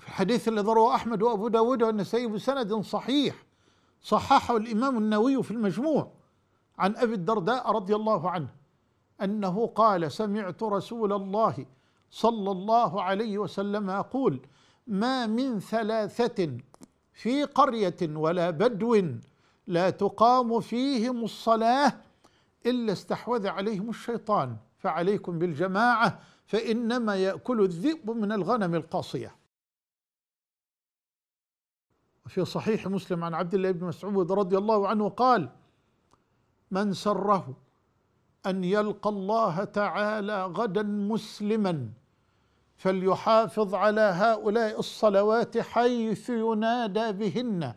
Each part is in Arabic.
في الحديث الذي رواه أحمد وأبو داود والنسائي بسند صحيح صححه الإمام النووي في المجموع عن أبي الدرداء رضي الله عنه أنه قال سمعت رسول الله صلى الله عليه وسلم يقول ما من ثلاثة في قرية ولا بدو لا تقام فيهم الصلاة إلا استحوذ عليهم الشيطان فعليكم بالجماعة فإنما يأكل الذئب من الغنم القاصية. وفي صحيح مسلم عن عبد الله بن مسعود رضي الله عنه قال من سره أن يلقى الله تعالى غدا مسلما فليحافظ على هؤلاء الصلوات حيث ينادى بهن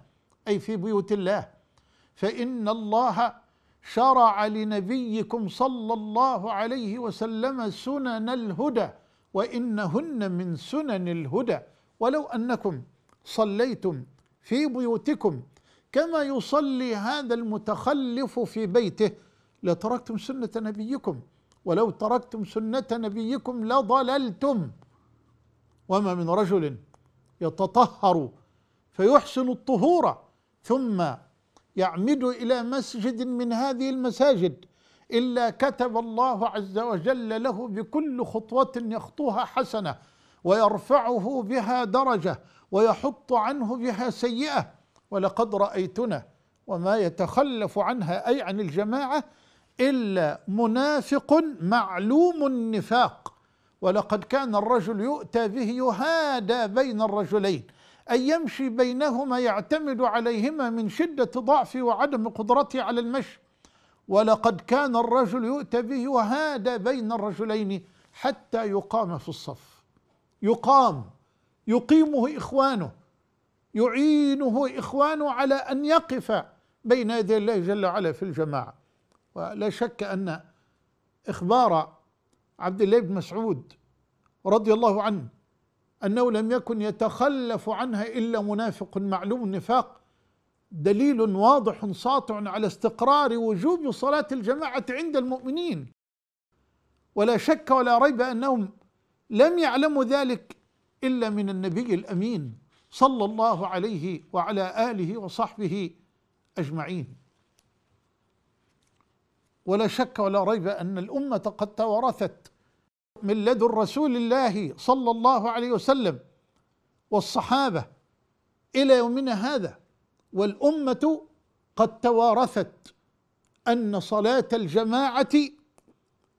أي في بيوت الله فإن الله شرع لنبيكم صلى الله عليه وسلم سنن الهدى وإنهن من سنن الهدى ولو أنكم صليتم في بيوتكم كما يصلي هذا المتخلف في بيته. لتركتم سنة نبيكم ولو تركتم سنة نبيكم لضللتم. وما من رجل يتطهر فيحسن الطهور ثم يعمد إلى مسجد من هذه المساجد. إلا كتب الله عز وجل له بكل خطوة يخطوها حسنة. ويرفعه بها درجة ويحط عنه بها سيئة. ولقد رأيتنا وما يتخلف عنها أي عن الجماعة إلا منافق معلوم النفاق. ولقد كان الرجل يؤتى به يهادى بين الرجلين. أن يمشي بينهما يعتمد عليهما من شدة ضعفه وعدم قدرته على المشي. ولقد كان الرجل يؤتى به وهذا بين الرجلين حتى يقام في الصف. يقام يقيمه إخوانه يعينه إخوانه على أن يقف بين يدي الله جل وعلا في الجماعة. ولا شك أن إخبار عبد الله بن مسعود رضي الله عنه أنه لم يكن يتخلف عنها إلا منافق معلوم النفاق دليل واضح ساطع على استقرار وجوب صلاة الجماعة عند المؤمنين. ولا شك ولا ريب أنهم لم يعلموا ذلك إلا من النبي الأمين صلى الله عليه وعلى آله وصحبه أجمعين. ولا شك ولا ريب أن الأمة قد توارثت من لدن رسول الله صلى الله عليه وسلم والصحابة إلى يومنا هذا والأمة قد توارثت أن صلاة الجماعة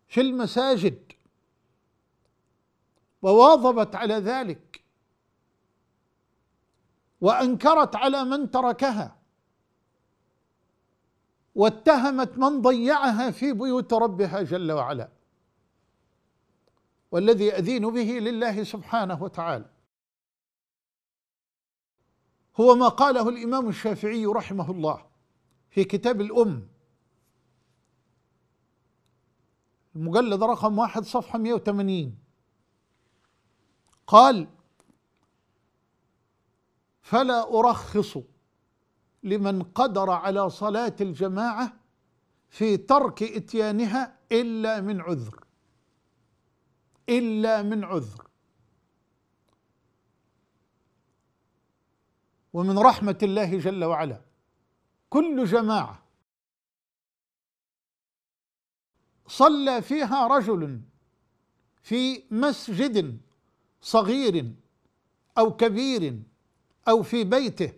في المساجد وواظبت على ذلك. وأنكرت على من تركها. واتهمت من ضيعها في بيوت ربها جل وعلا. والذي أذين به لله سبحانه وتعالى. هو ما قاله الإمام الشافعي رحمه الله في كتاب الأم. المجلد رقم واحد صفحة 180 قال فلا أرخص لمن قدر على صلاة الجماعة في ترك إتيانها إلا من عذر إلا من عذر. ومن رحمة الله جل وعلا كل جماعة صلى فيها رجل في مسجد صغير أو كبير أو في بيته.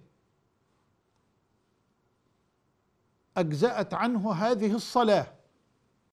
أجزأت عنه هذه الصلاة.